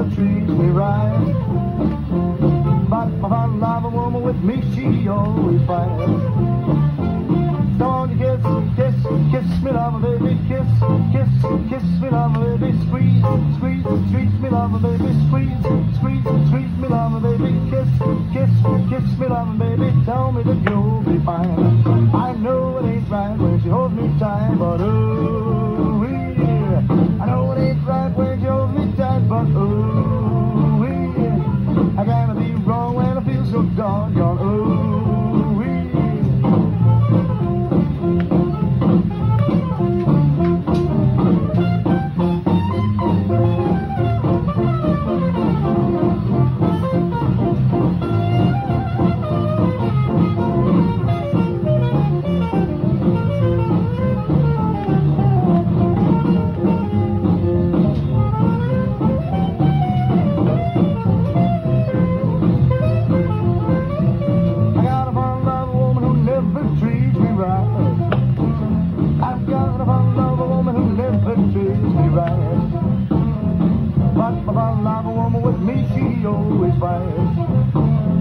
the trees we ride. But if I love a woman with me, she always fights. Don't you kiss, kiss, kiss me, love, baby, kiss, kiss, kiss me, love, baby, squeeze, squeeze, squeeze me, love, baby, squeeze, squeeze, squeeze me, love, baby, kiss, kiss, kiss me, love, baby, tell me that you'll be fine. my a woman with me, she always buys.